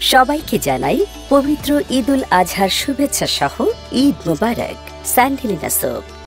সবাইকে জানাই পবিত্র ঈদুল আজহার শুভেচ্ছা সহ ঈদ মোবারক। স্যান্ডেলিনা সোপ।